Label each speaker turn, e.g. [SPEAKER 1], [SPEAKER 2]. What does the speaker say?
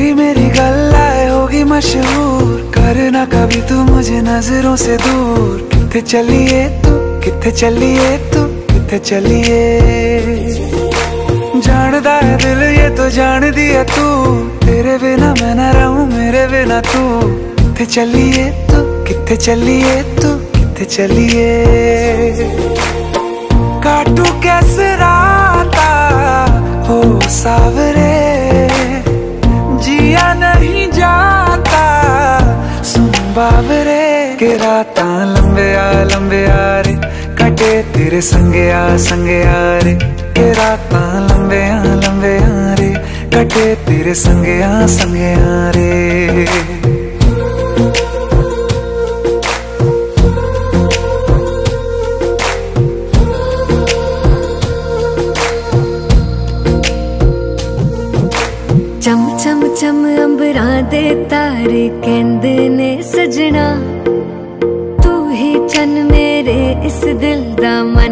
[SPEAKER 1] मेरी गल आए होगी मशहूर। करना कभी तू मुझे नज़रों से दूर। कितने चलिए तू कितने चलिए तू कितने चलिए? जानदा है दिल ये तो जान दिया तू। तेरे बिना मैं ना रहूँ, मेरे बिना तू। कितने चलिए तू कितने चलिए तू कितने चलिए? काटू कैसे राता हो सावरे के राता लंबिया लंबिया रे। कटे तेरे संगया संगया रे। के राता लंबिया लंबिया रे। कटे तेरे संगया संगया रे।
[SPEAKER 2] चम चम चम अंबरा दे तारे कहंदे ने सजना। धड़कन मेरे इस दिल का मन